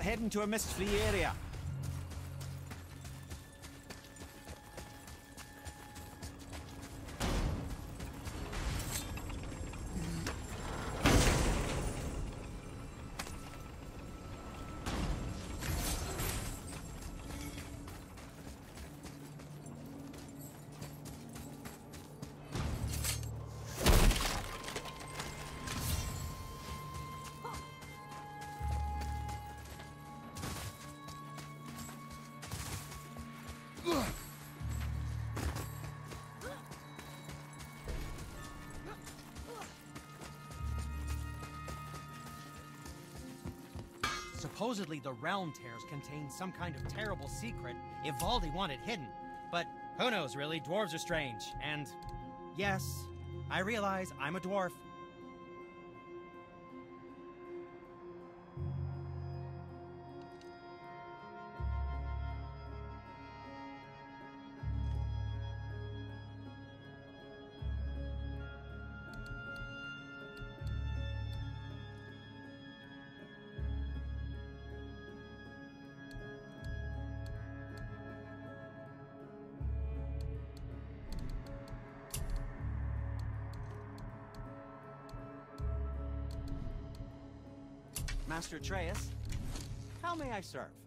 heading to a mist-free area. Supposedly the Realm Tears contain some kind of terrible secret Ivaldi wanted hidden. But who knows, really? Dwarves are strange. And yes, I realize I'm a dwarf. Master Atreus, how may I serve?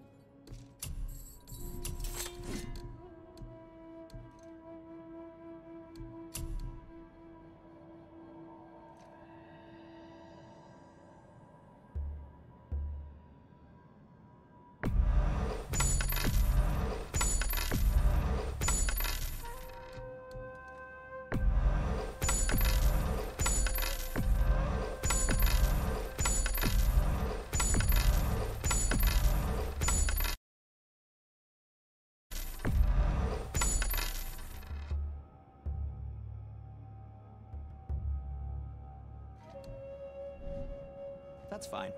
That's fine.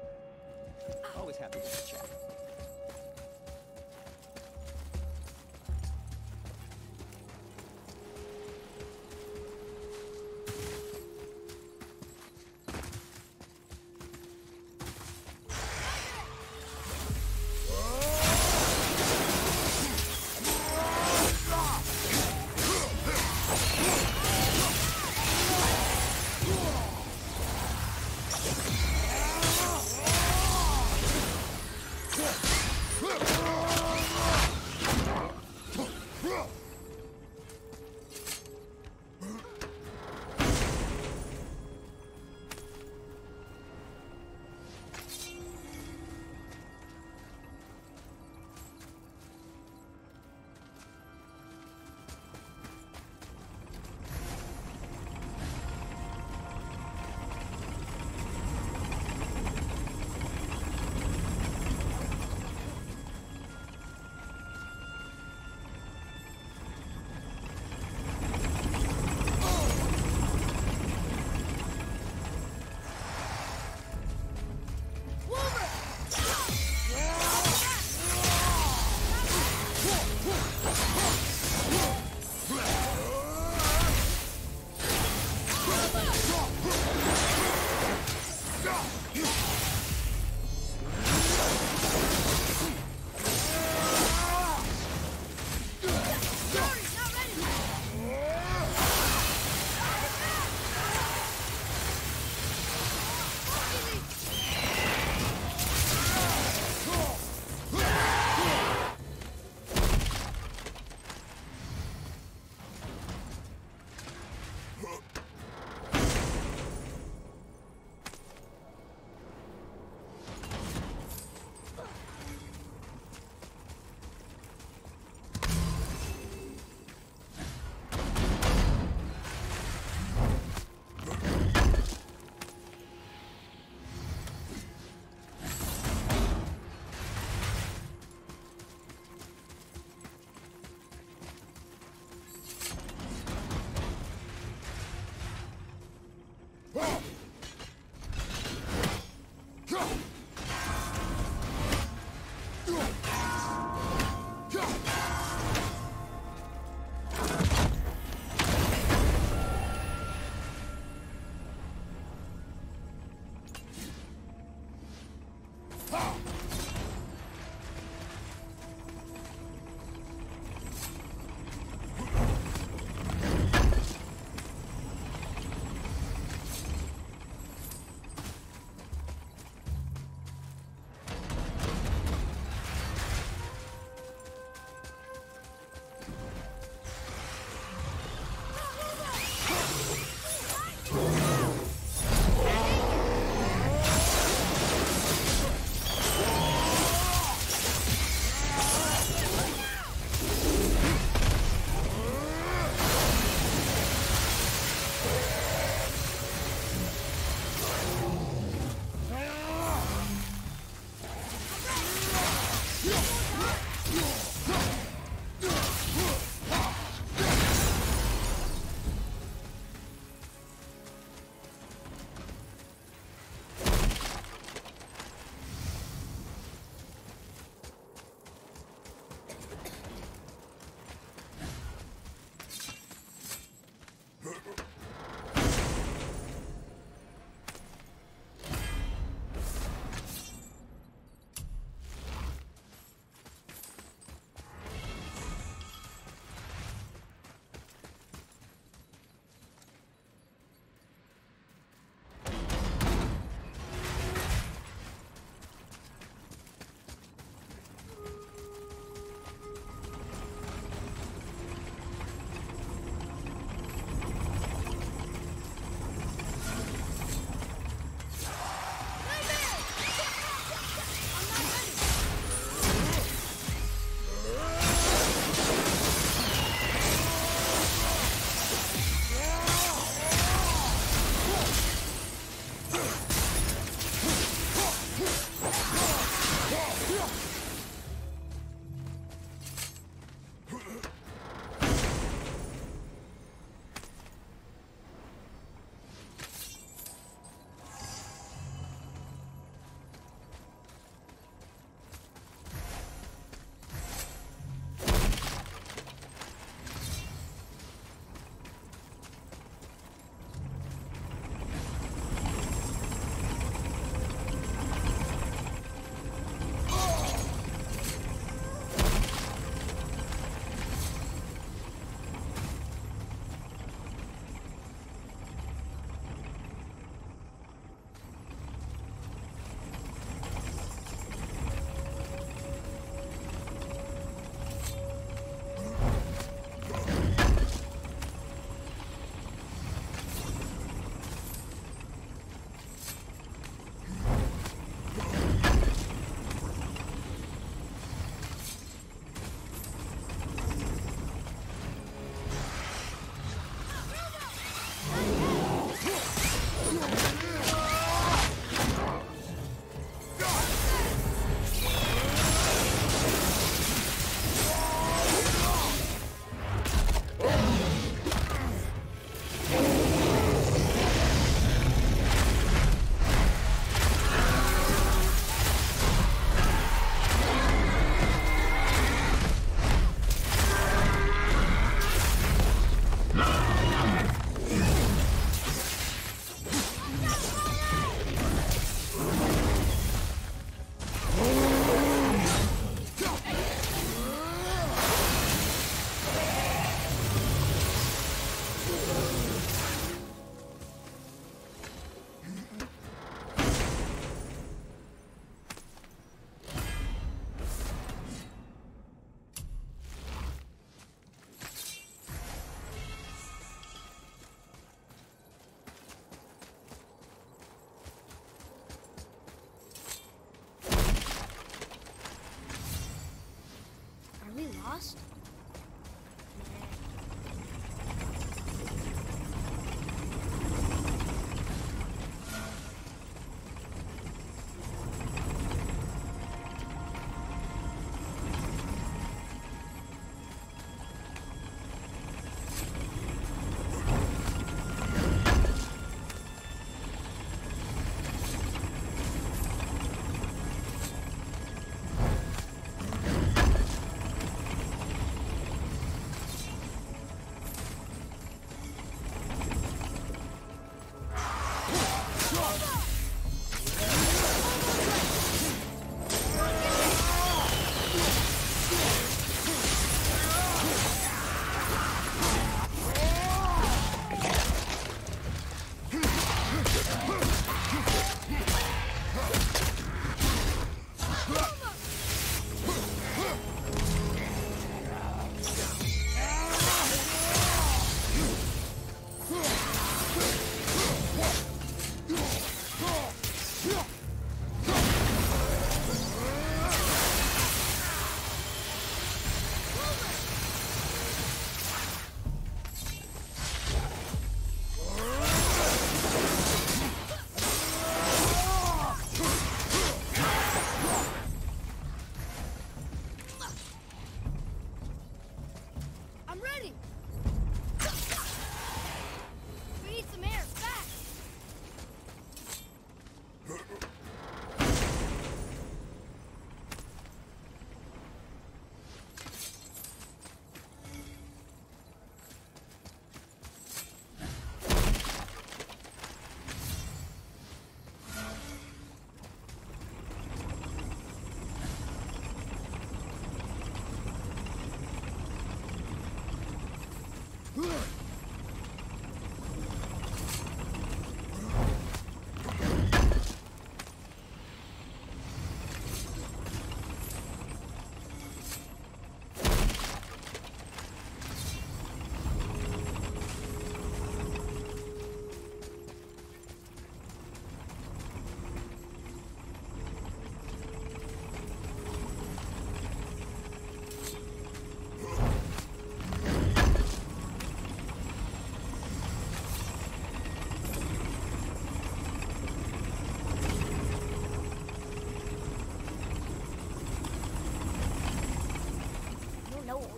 Always happy to chat.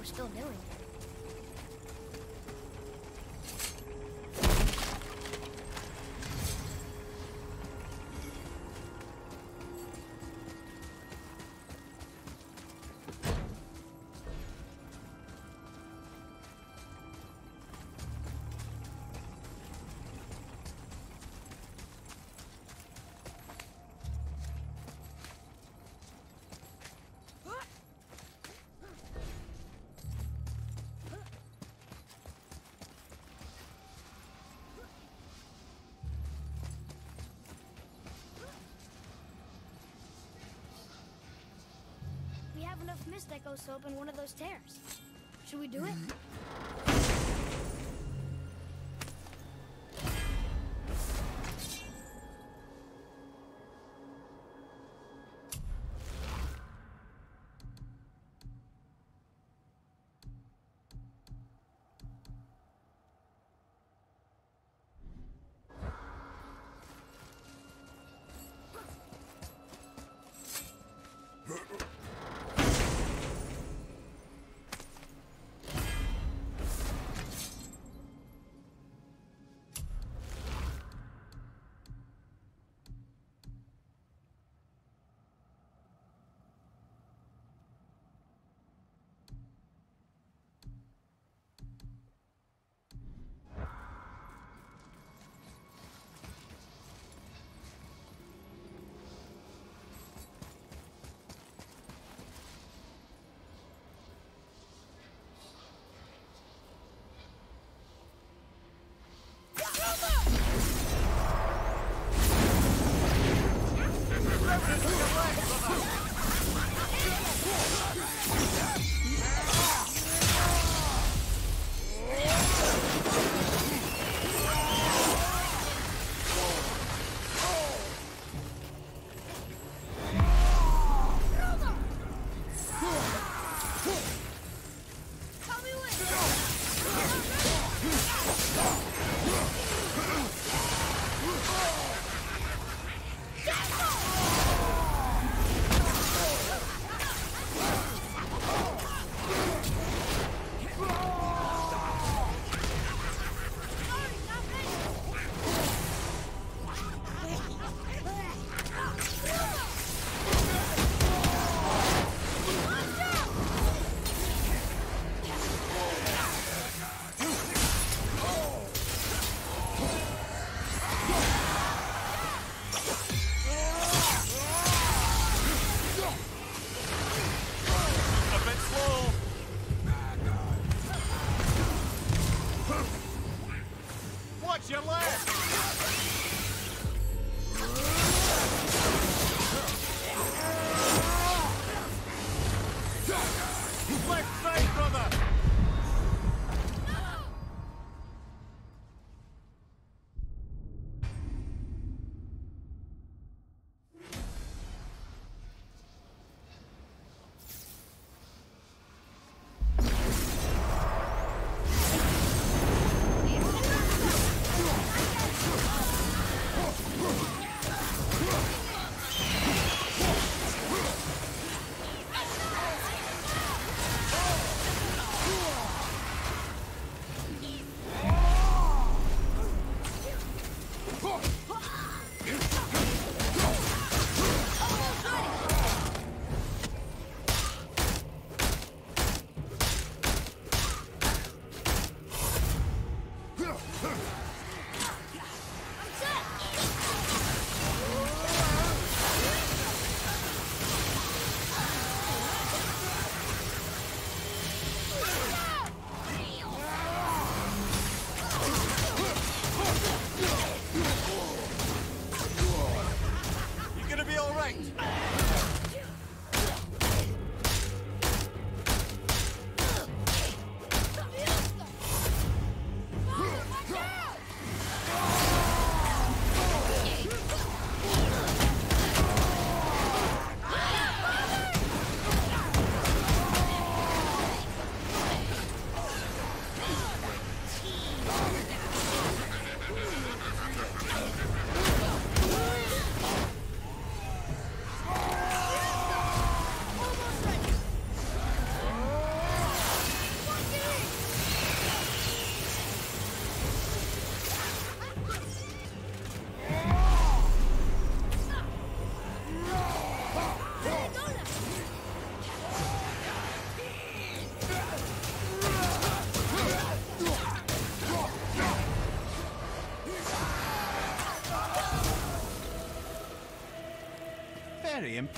Still doing. Enough mist echoes to open one of those tears. Should we do it? you left.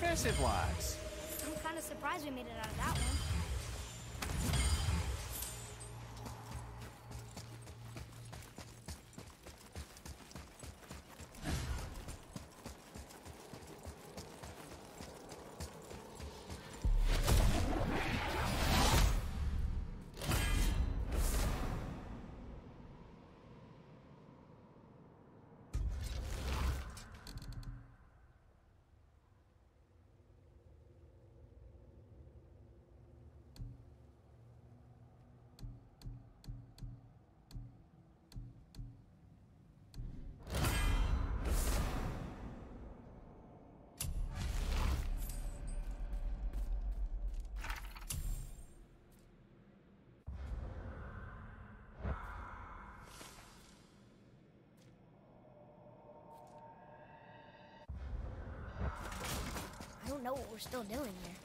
offensive line. Don't know what we're still doing here.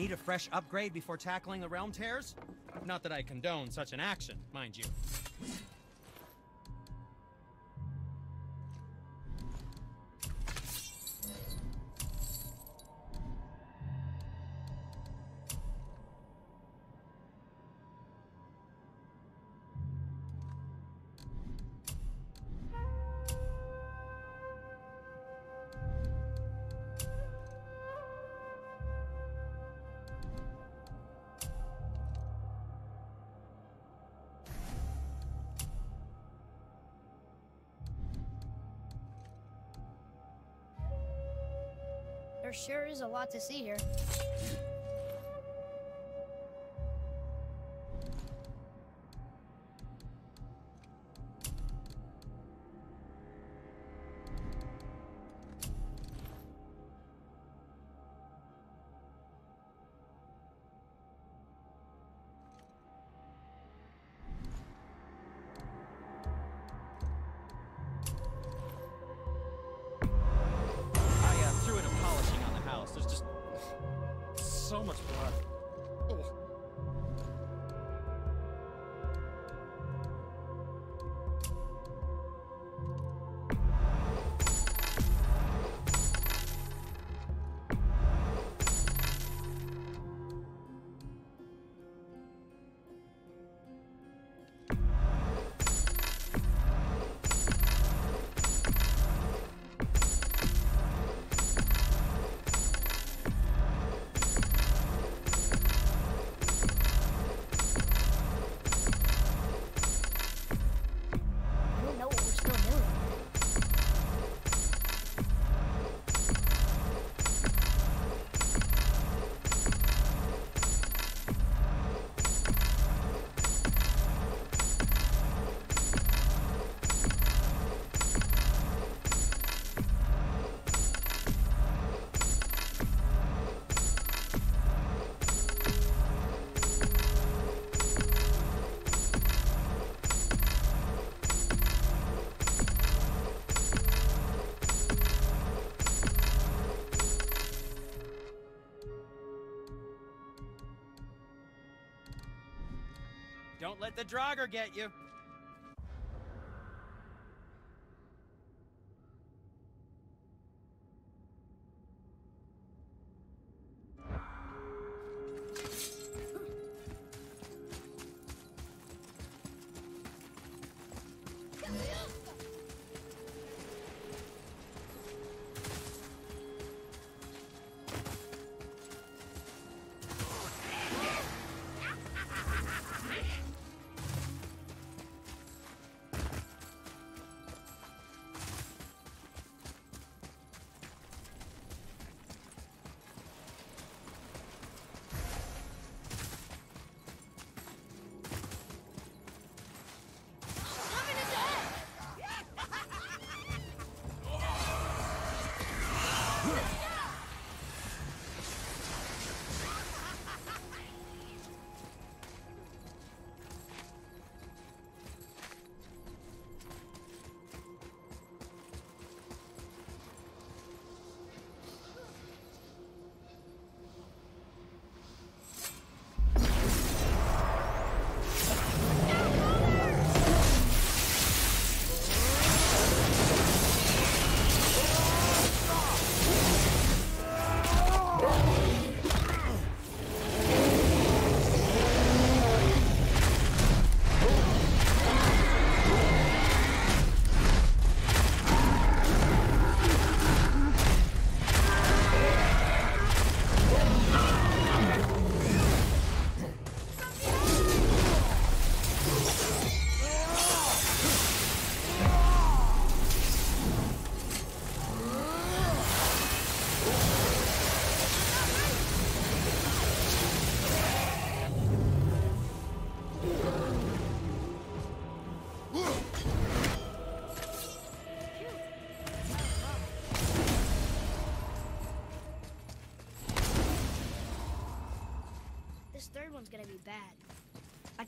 Need a fresh upgrade before tackling the realm tears? Not that I condone such an action, mind you. There sure is a lot to see here. Let the Draugr get you.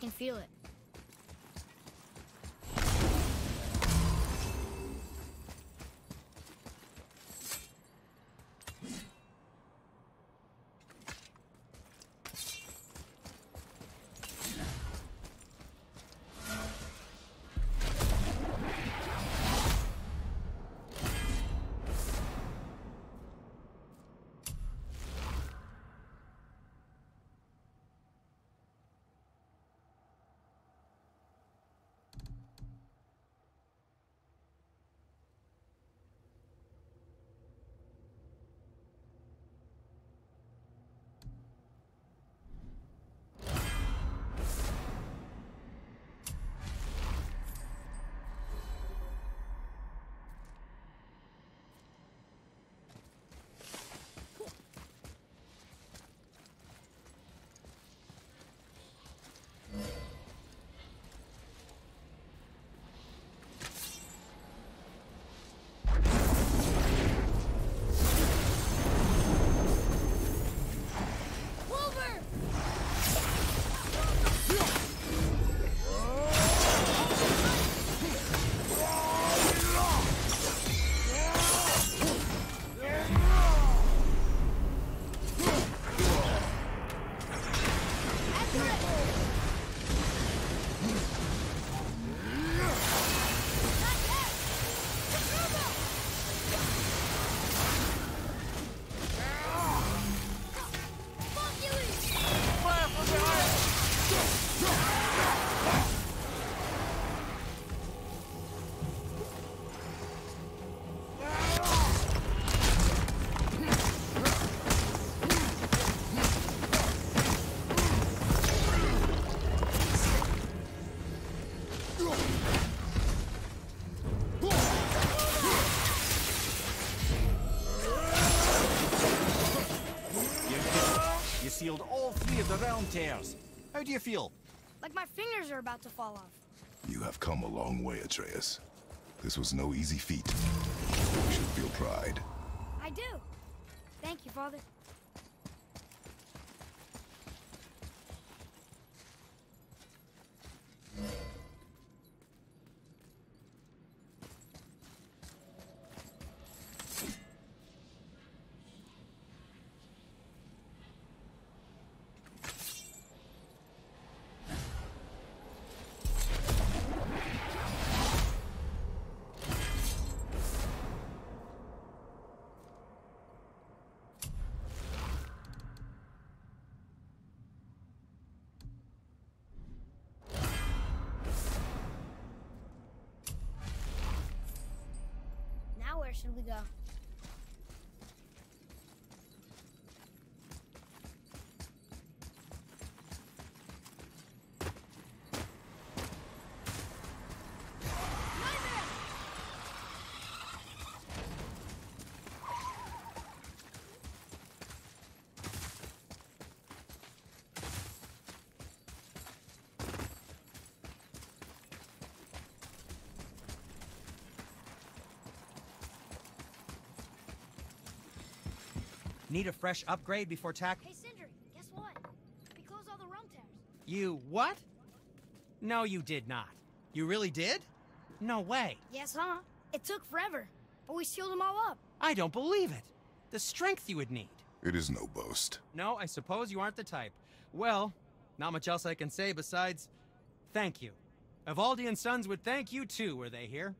Can feel it. Of tears. How do you feel? Like my fingers are about to fall off. You have come a long way, Atreus. This was no easy feat. You should feel pride. Should we go? Need a fresh upgrade before tack? Hey, Sindri, guess what? We closed all the realm tears. You what? No, you did not. You really did? No way. Yes, huh? It took forever, but we sealed them all up. I don't believe it. The strength you would need. It is no boast. No, I suppose you aren't the type. Well, not much else I can say besides thank you. Ivaldi and Sons would thank you too, were they here?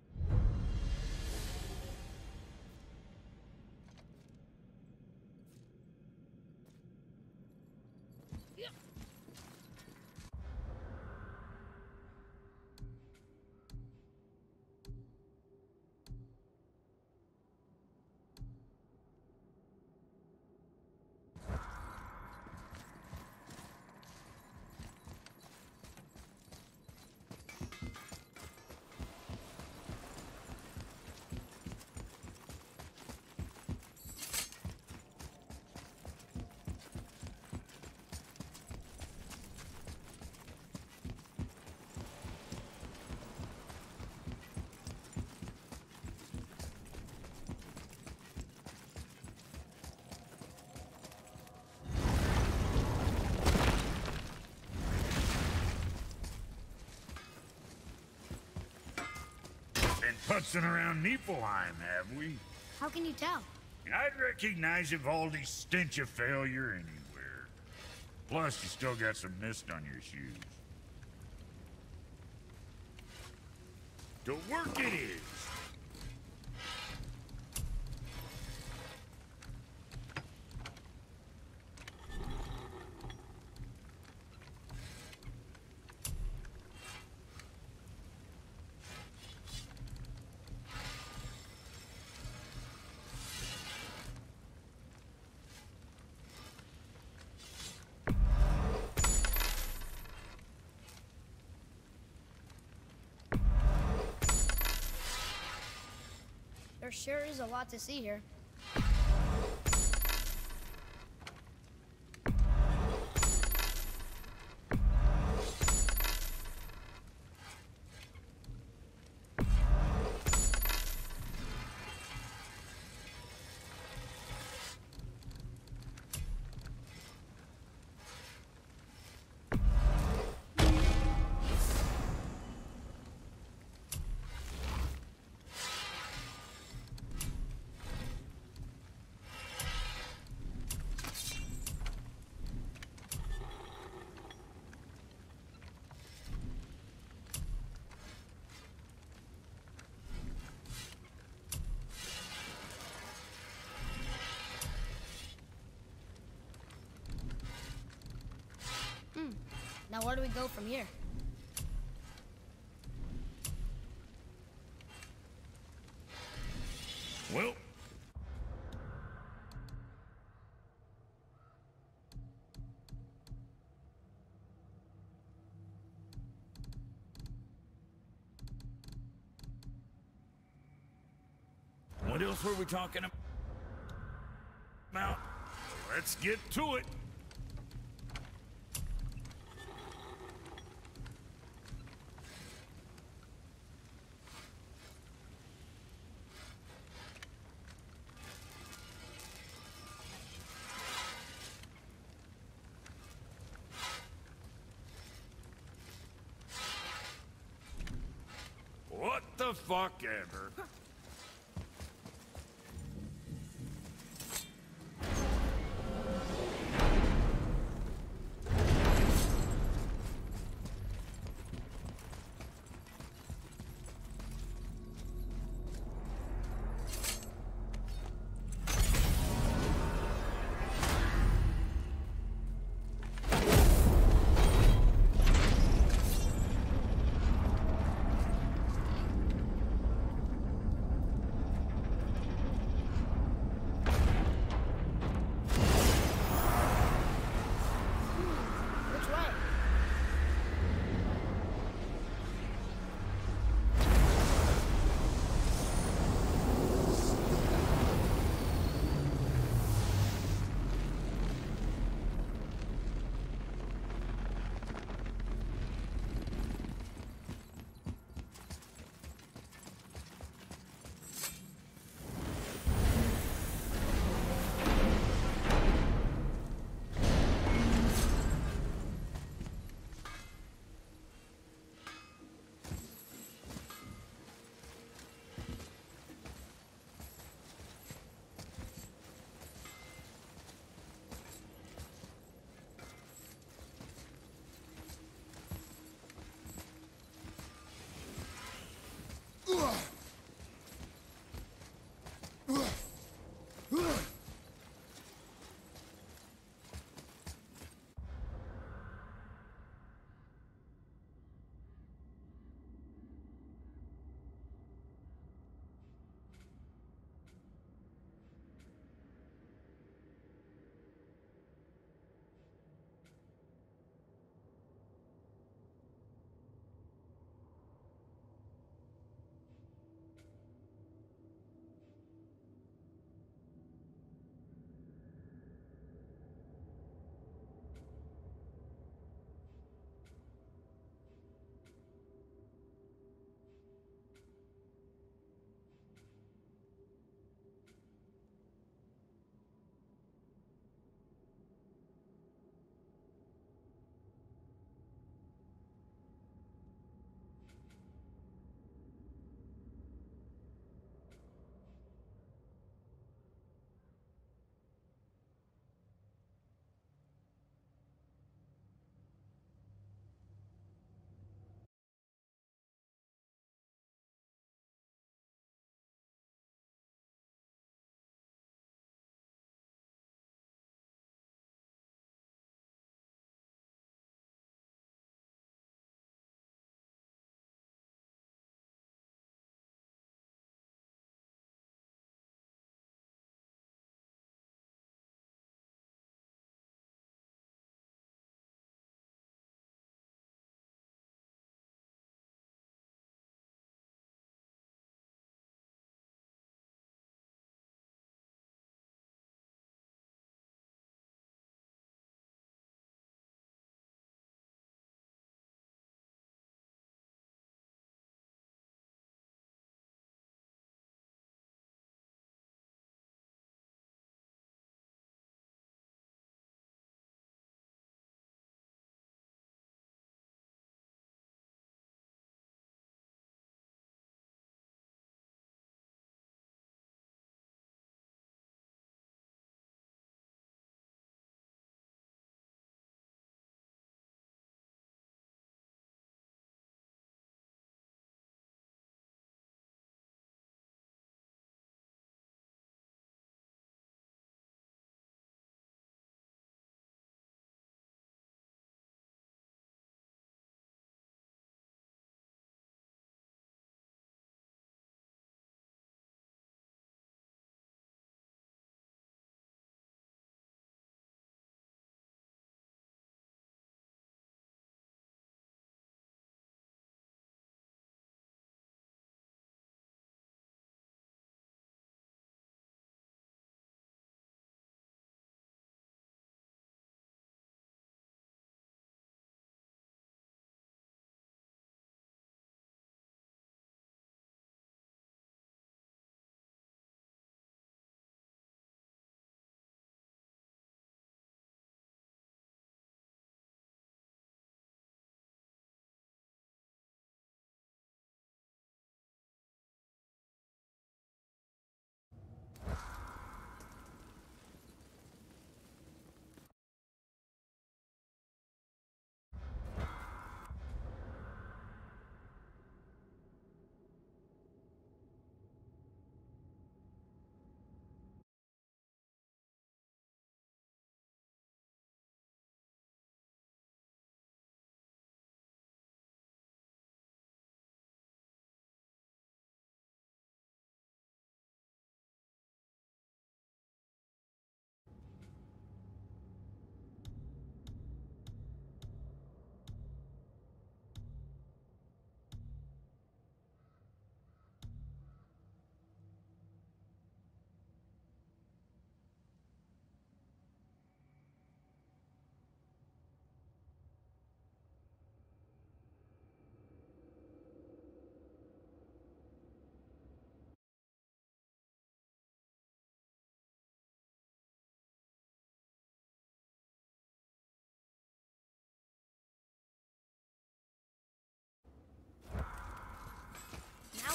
Been around Niflheim, have we? How can you tell? I'd recognize Ivaldi's stench of failure anywhere. Plus, you still got some mist on your shoes. To work it is! There sure is a lot to see here. Now where do we go from here? Well, what else were we talking about? Now, let's get to it. Fuck ever?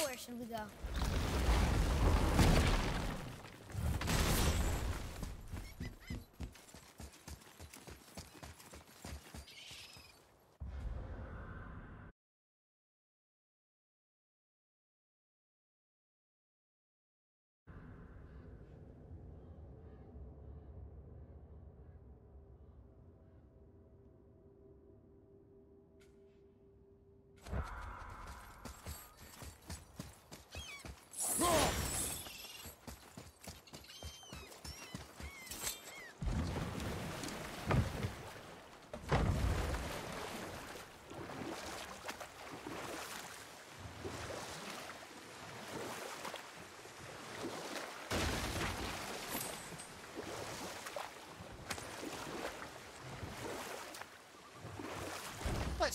Direction we go?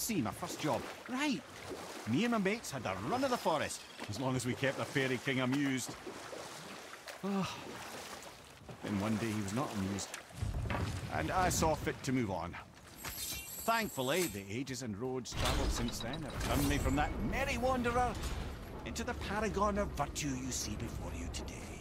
See, my first job. Right. Me and my mates had a run of the forest, as long as we kept the Fairy King amused. Oh. Then one day he was not amused. And I saw fit to move on. Thankfully, the ages and roads travelled since then have turned me from that merry wanderer into the paragon of virtue you see before you today.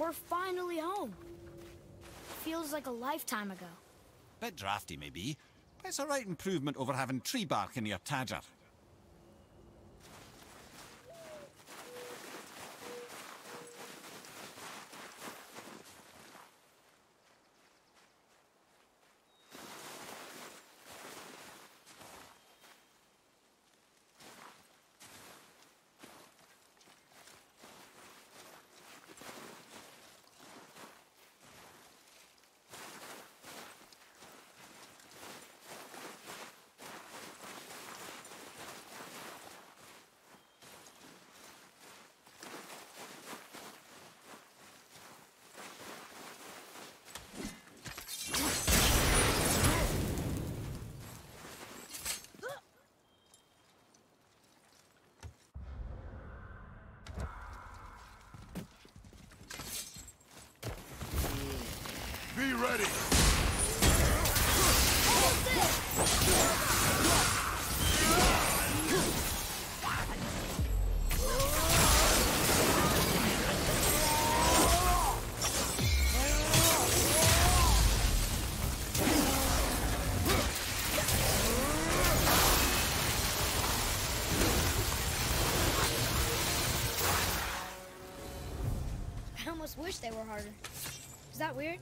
We're finally home. Feels like a lifetime ago. Bit drafty, maybe. But it's a right improvement over having tree bark in your tadger. Wish they were harder. Is that weird?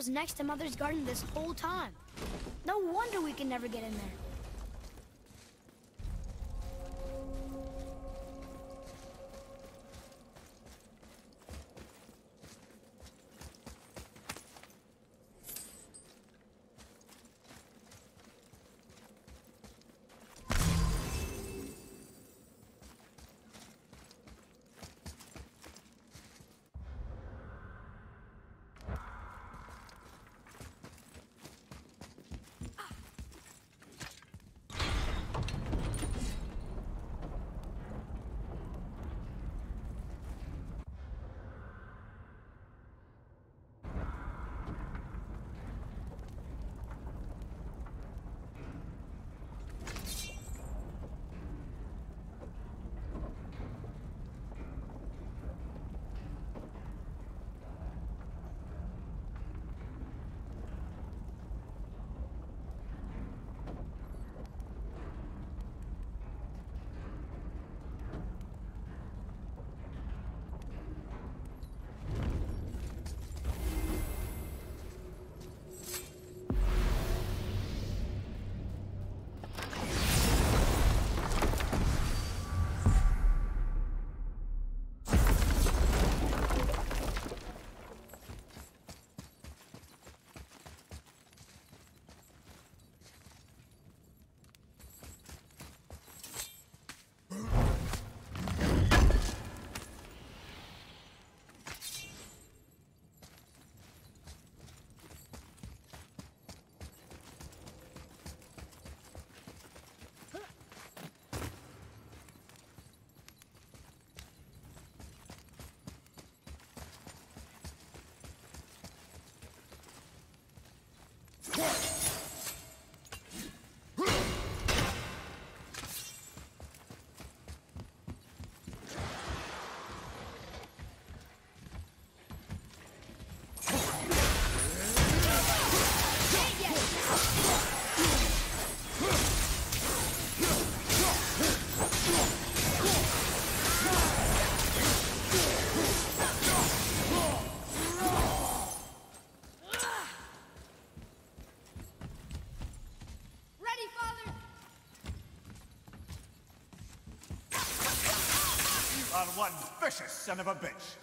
Was next to Mother's garden this whole time. No wonder we can never get in there. Yeah. One vicious son of a bitch.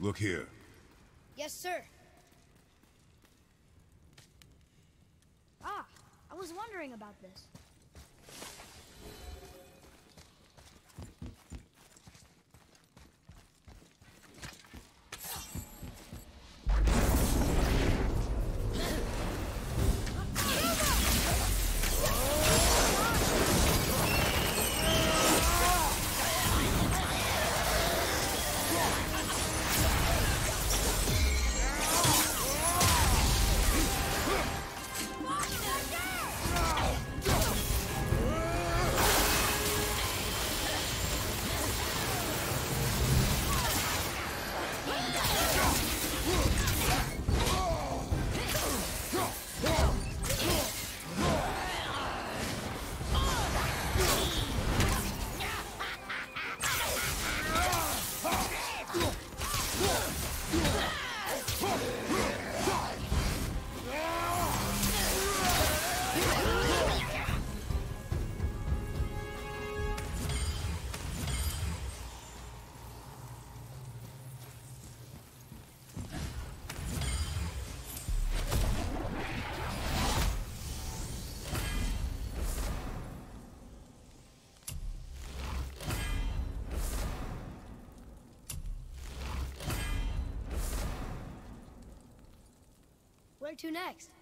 Look here. Yes, sir. Ah, I was wondering about this. Where to next?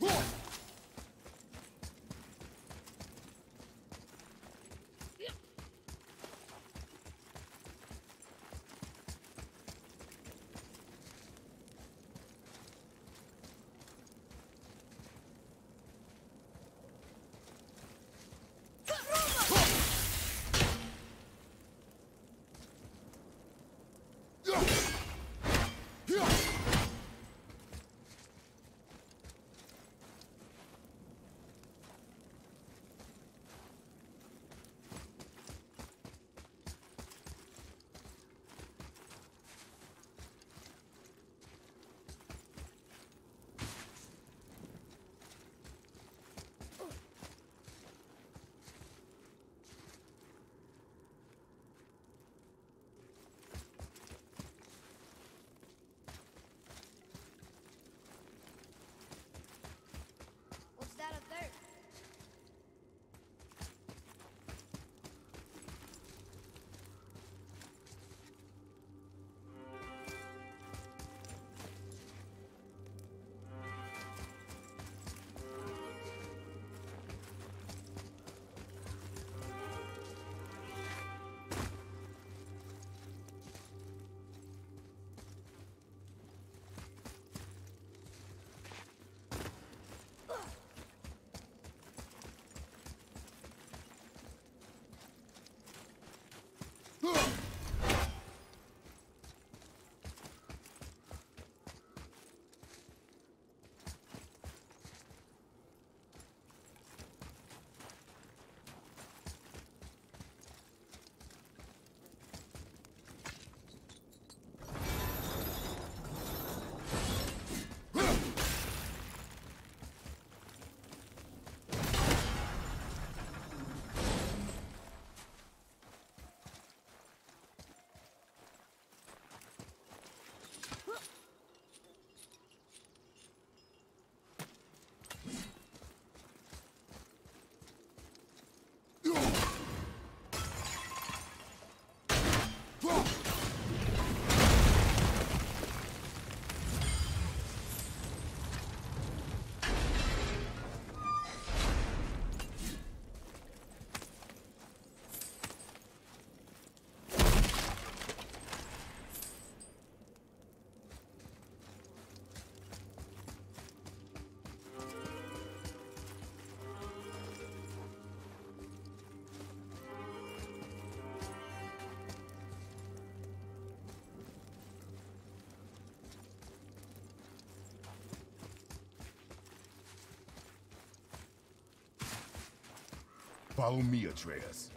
One. Ugh! Follow me, Atreus.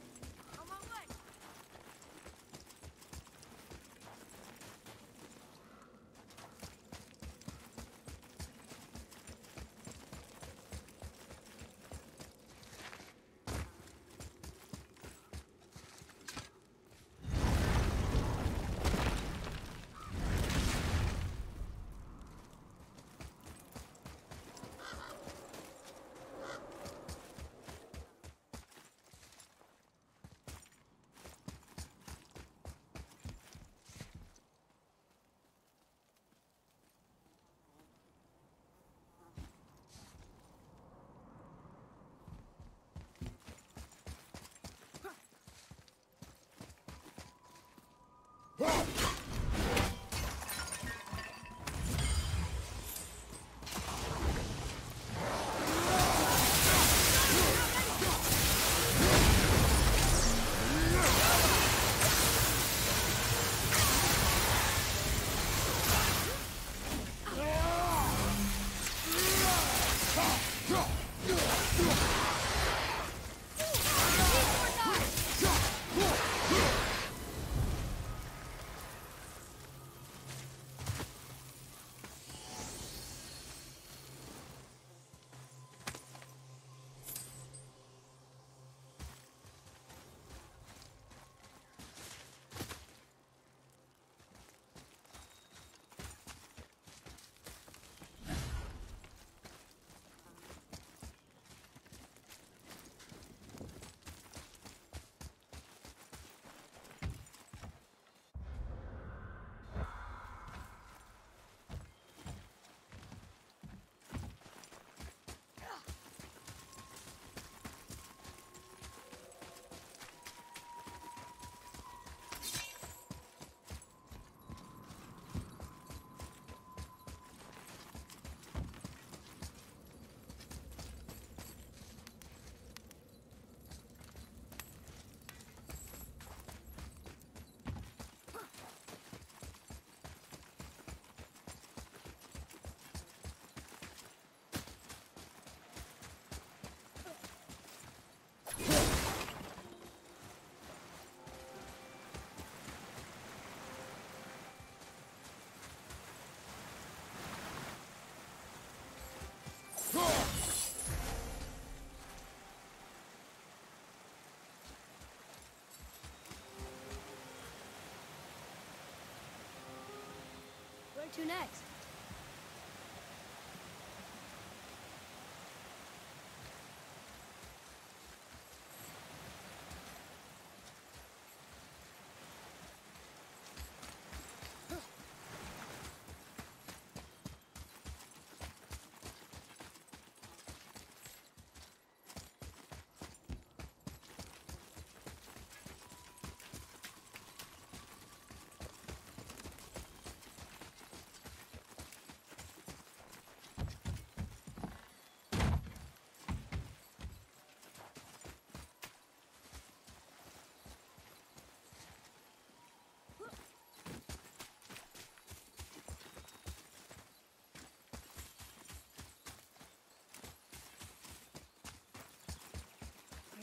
To next?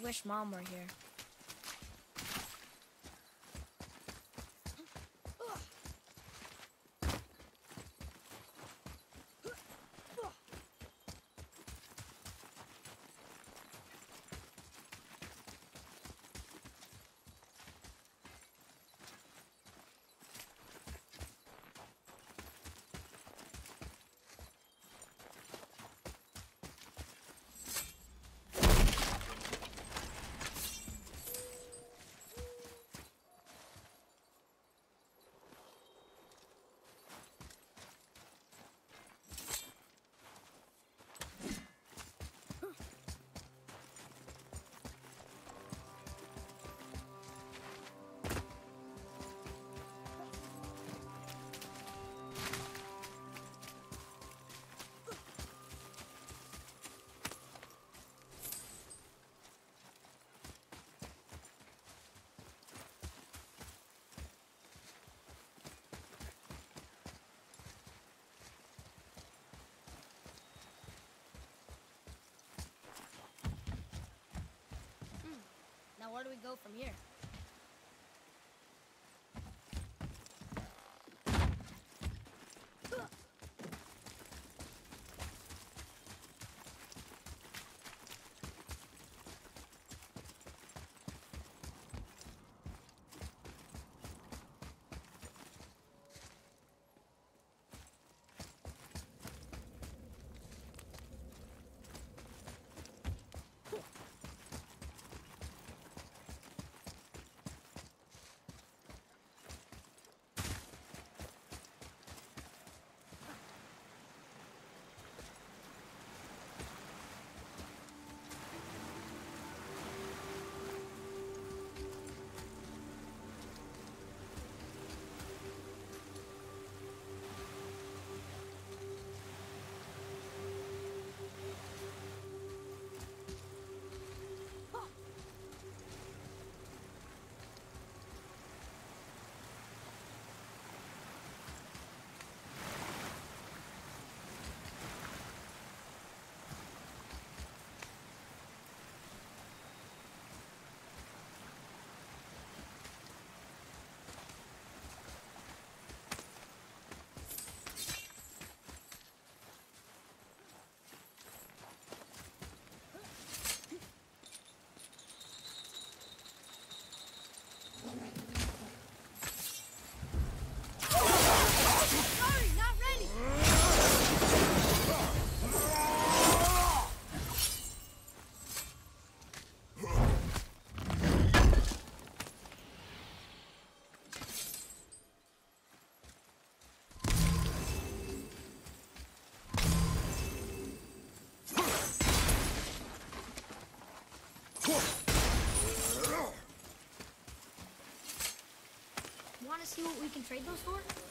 Wish Mom were here. Where do we go from here? Want to see what we can trade those for?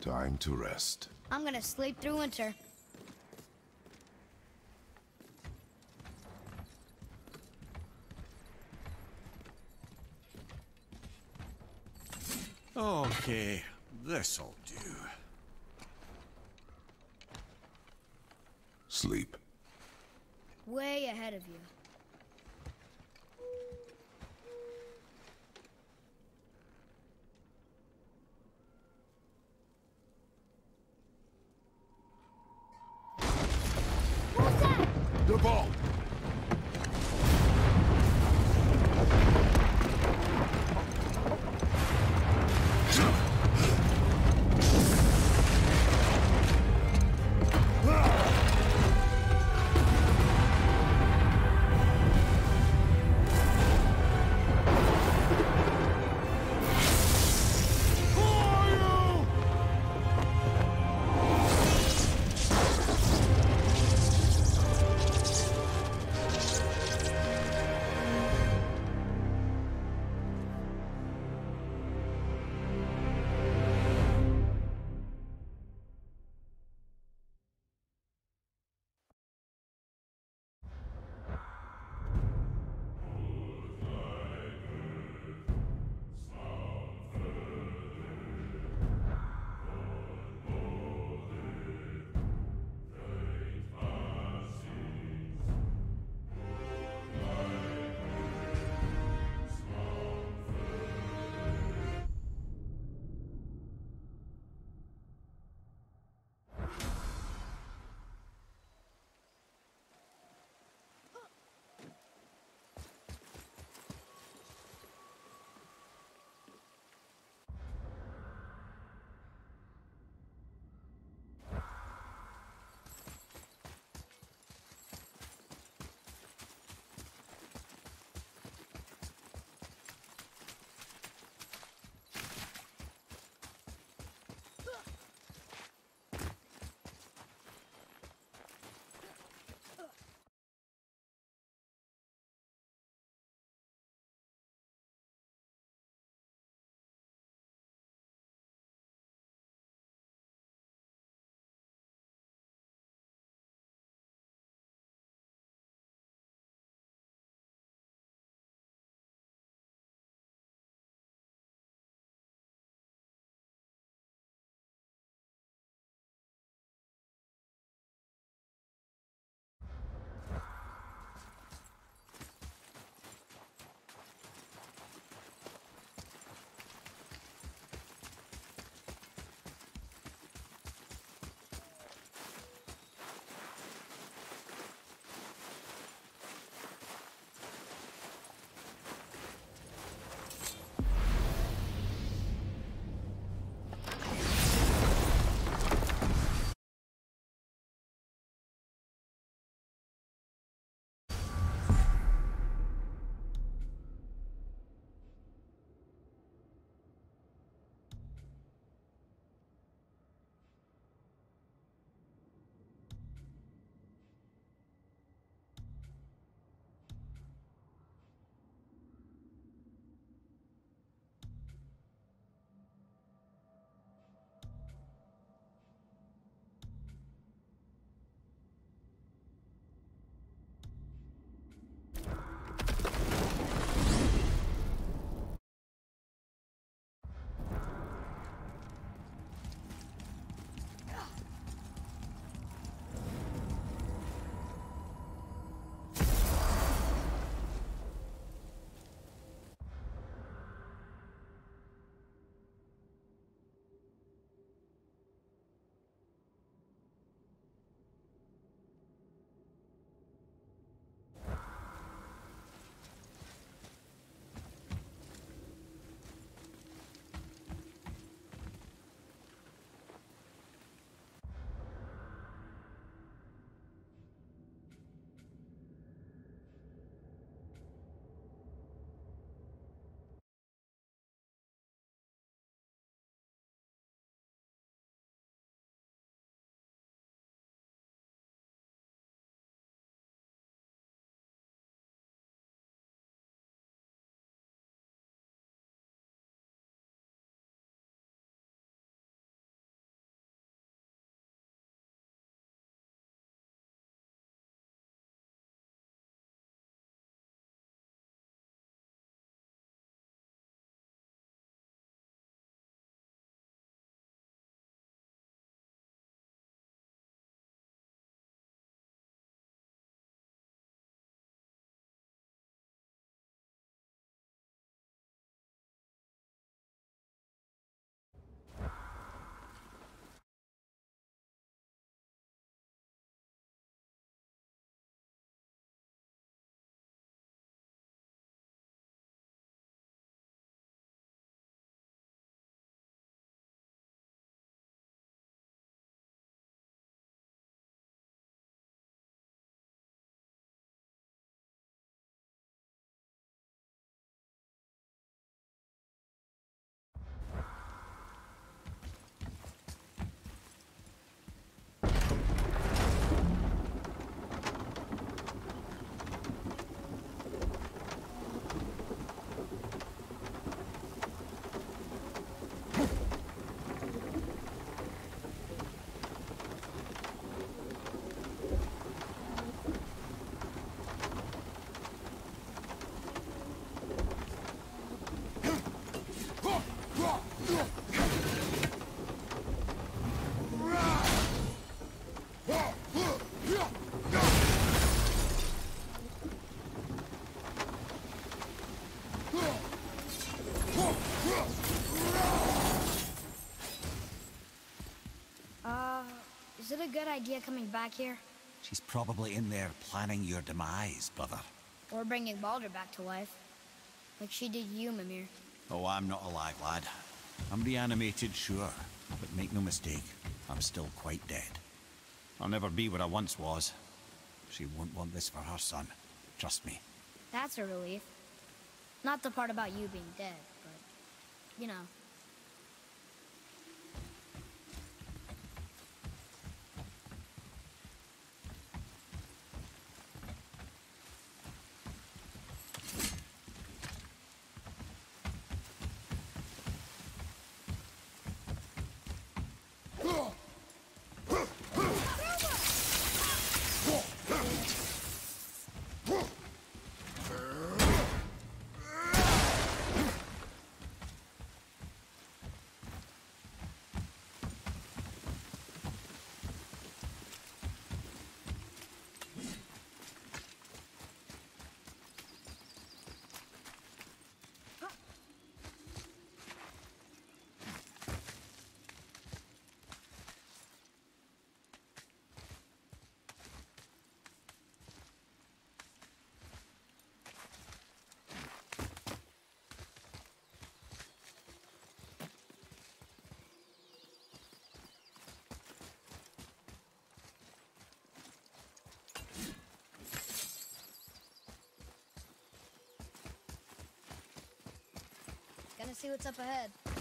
Time to rest. I'm gonna sleep through winter. Okay, this'll good idea coming back here? She's probably in there planning your demise, brother. Or bringing Baldur back to life? Like she did you, Mimir. Oh, I'm not alive, lad. I'm reanimated, sure. But make no mistake, I'm still quite dead. I'll never be what I once was. She won't want this for her son. Trust me. That's a relief. Not the part about you being dead, but, you know. Gonna see what's up ahead.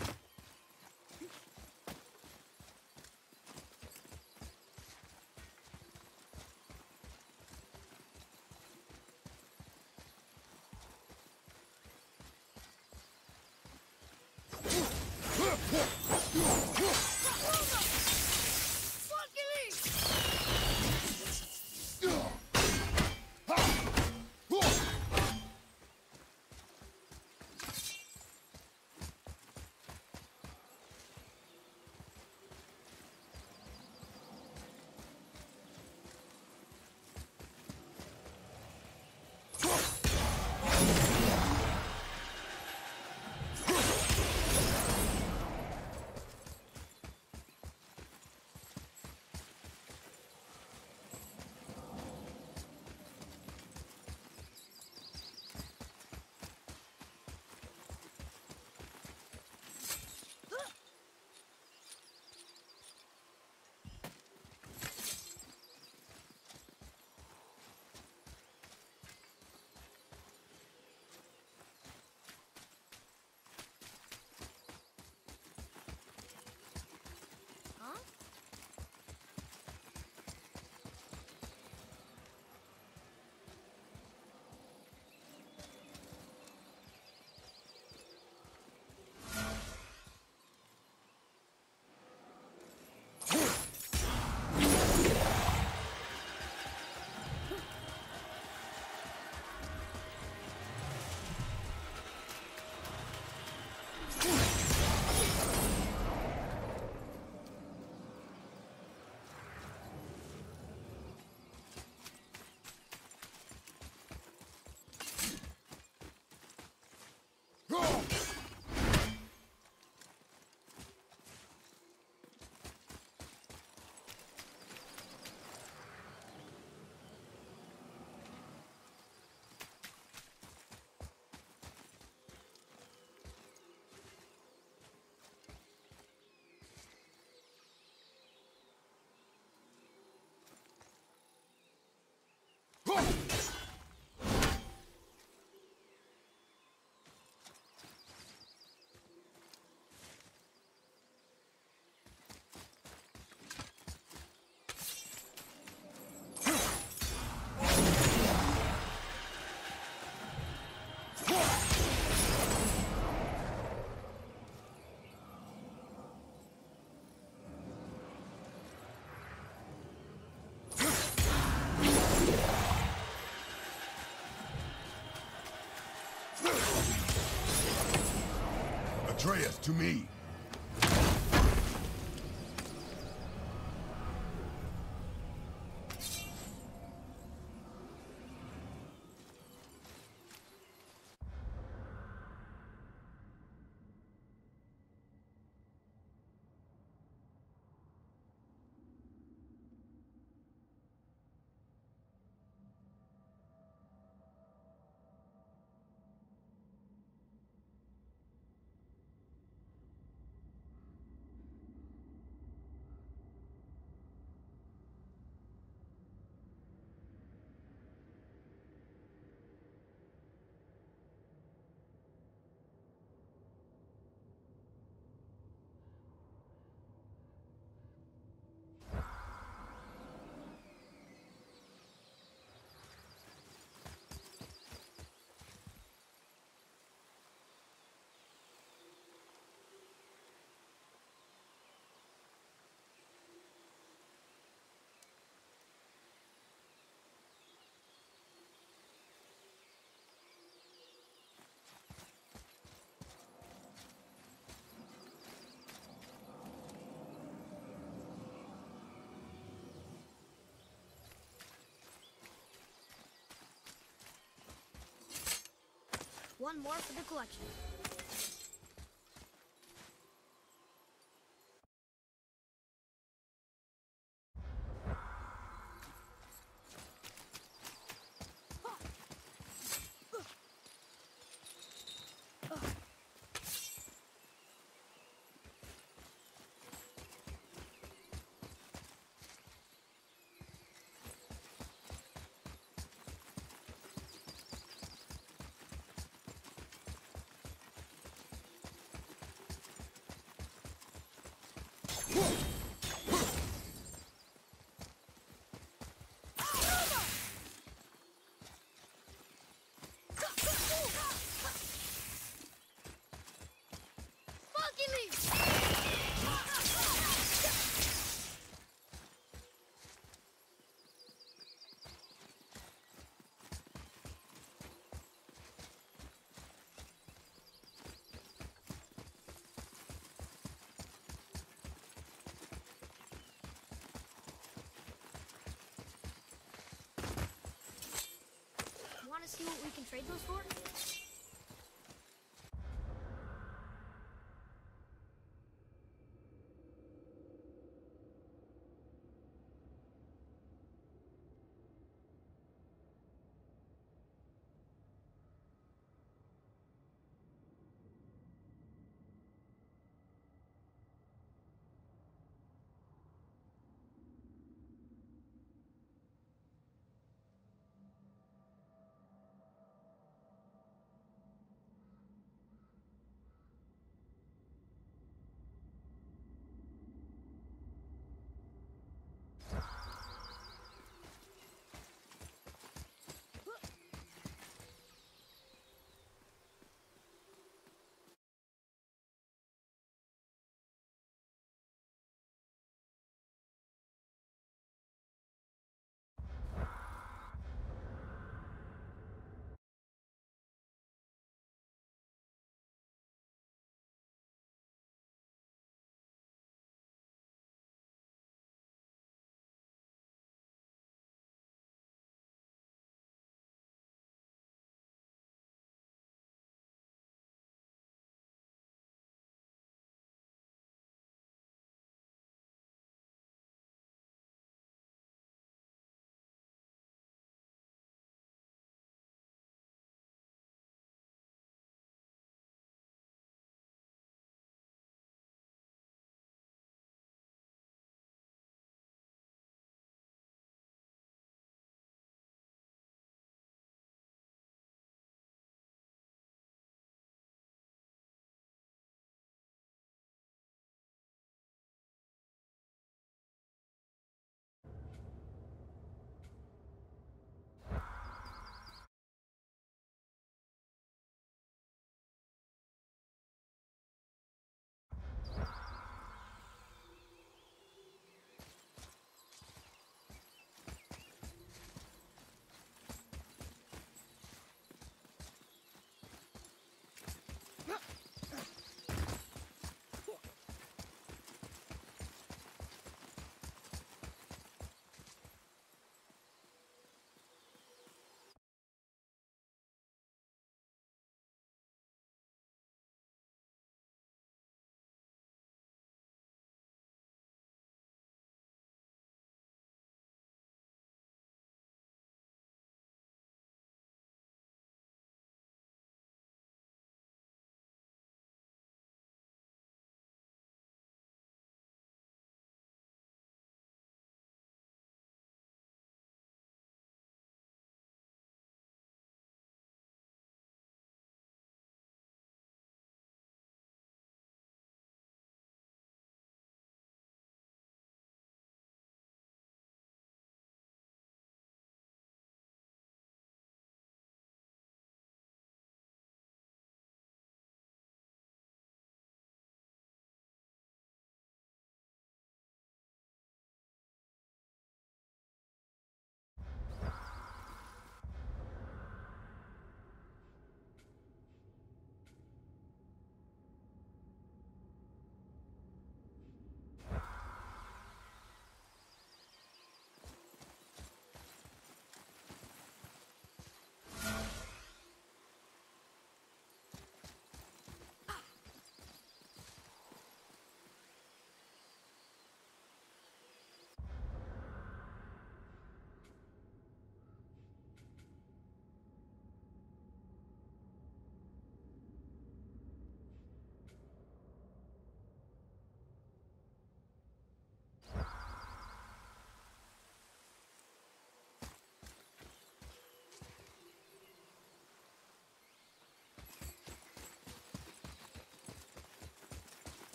Whoa! Atreus, to me. One more for the collection. Funky me! Want to see what we can trade those for?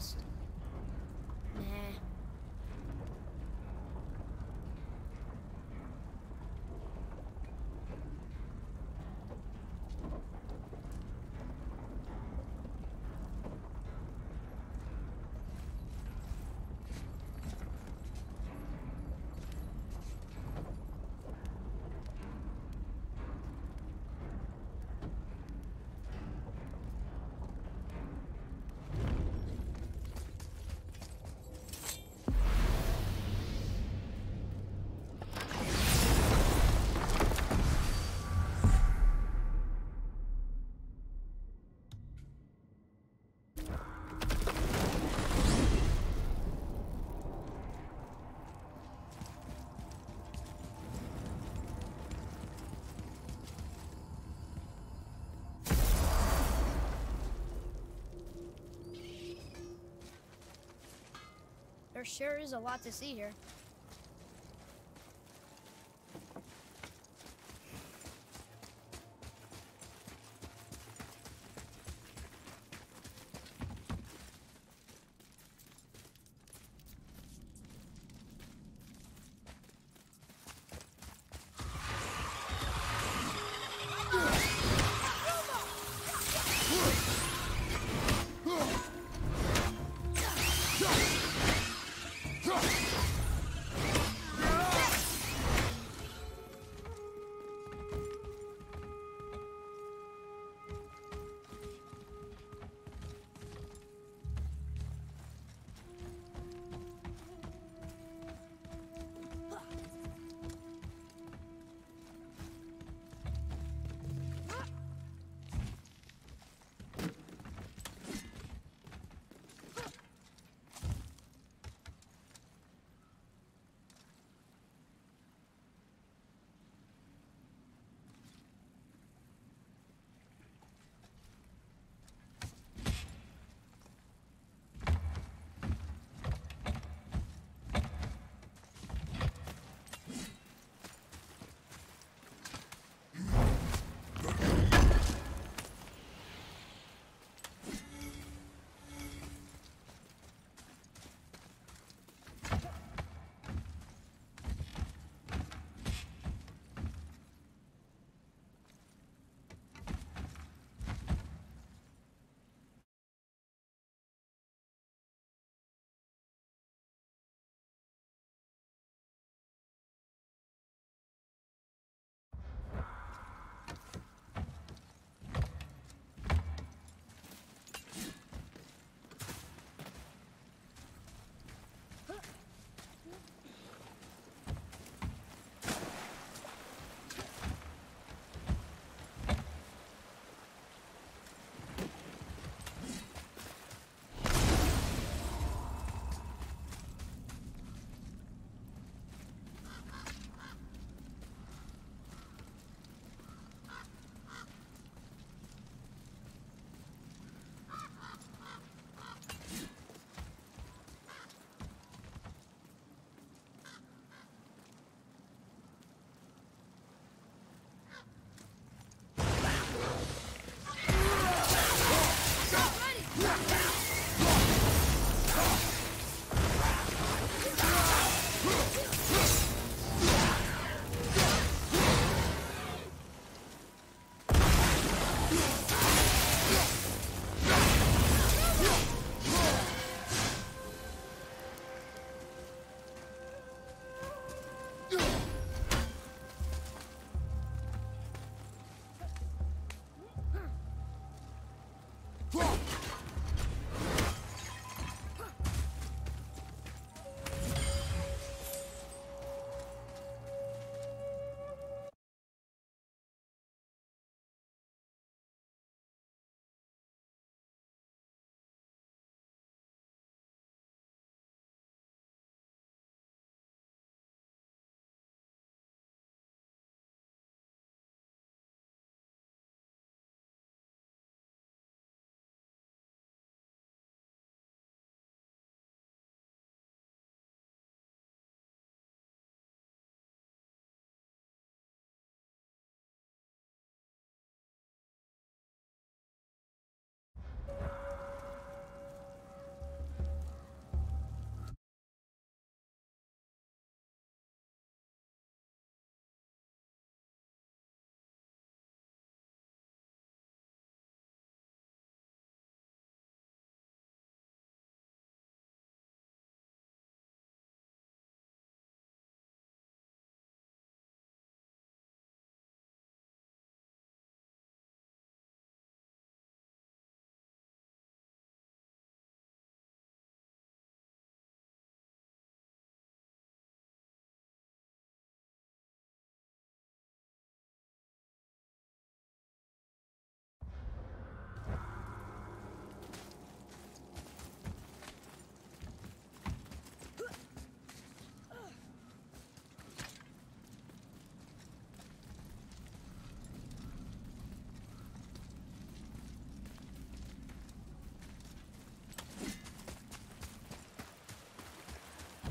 Lost? There sure is a lot to see here.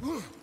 It's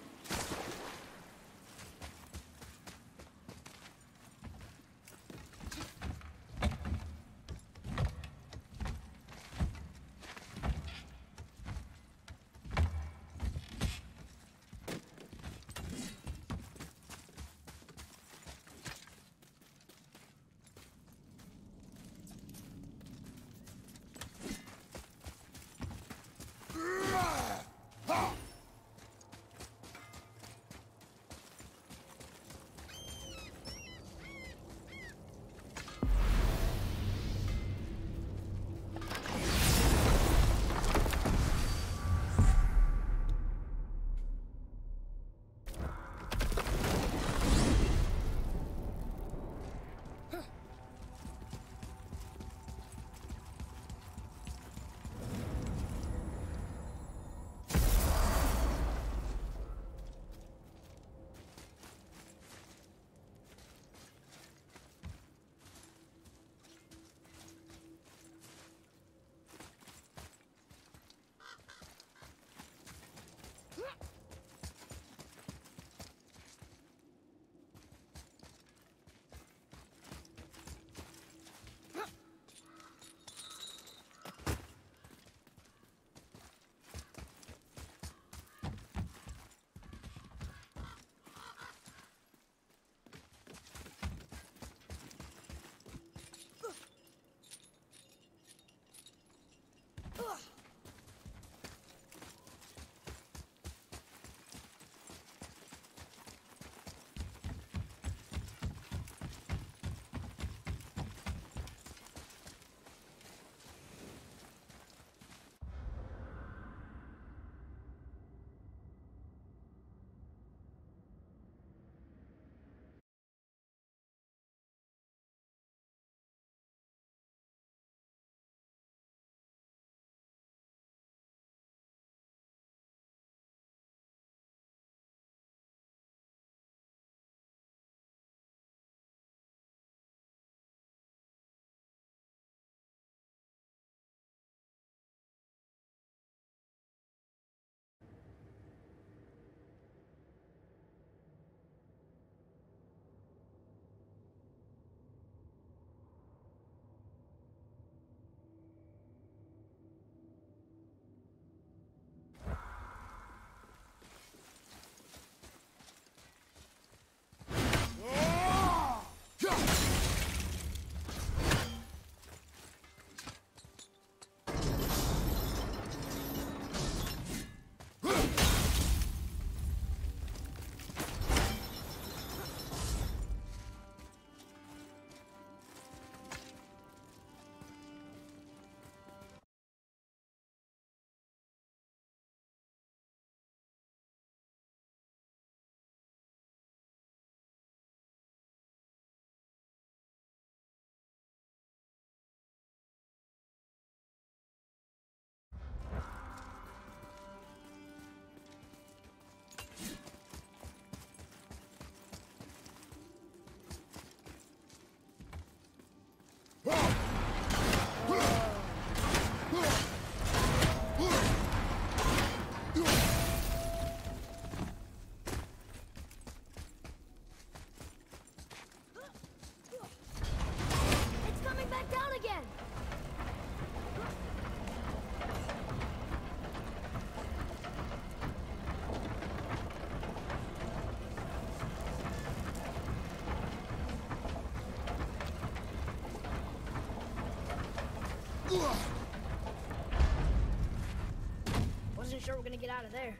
we're gonna get out of there.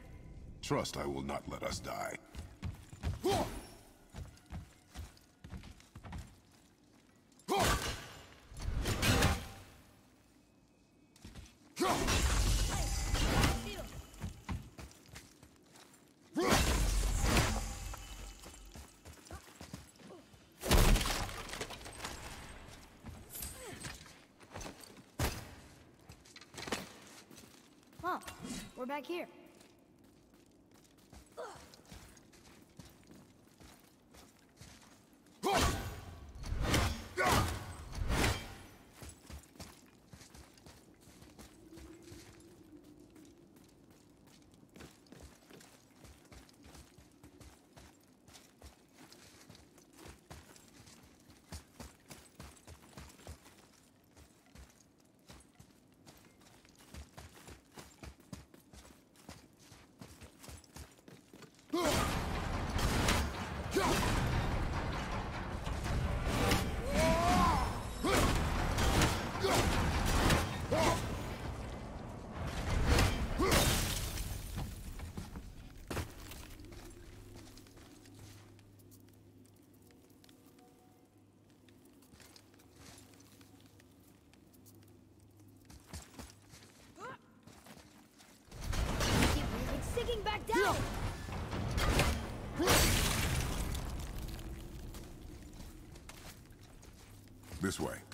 Trust I will not let us die. Huh, we're back here. This way.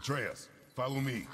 Atreus, follow me.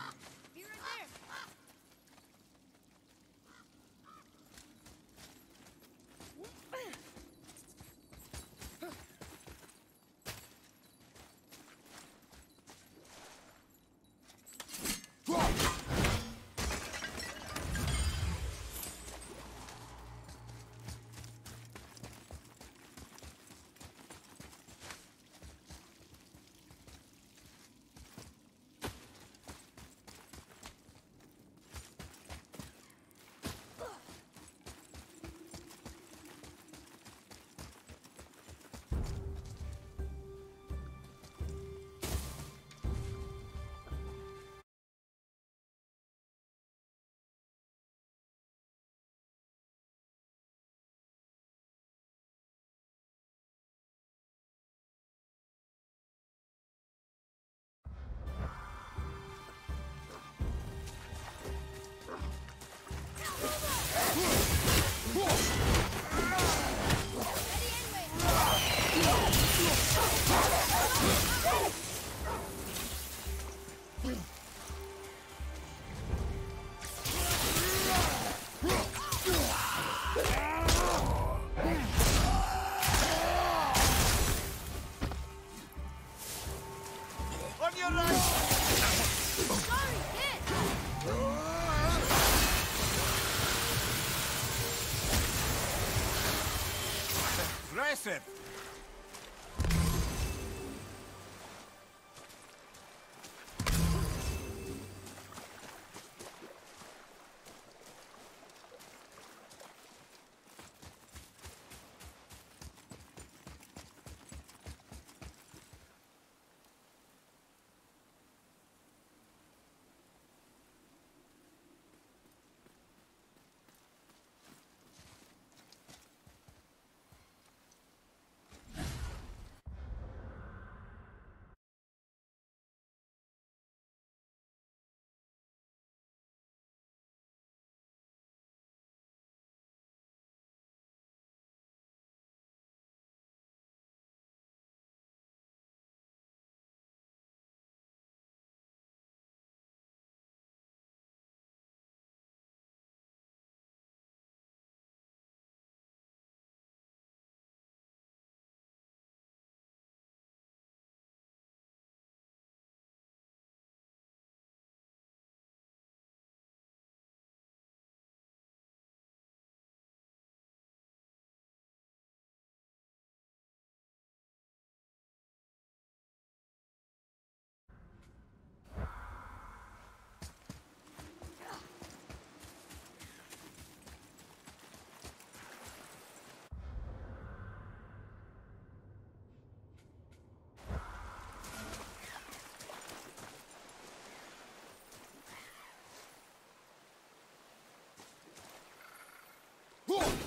Good.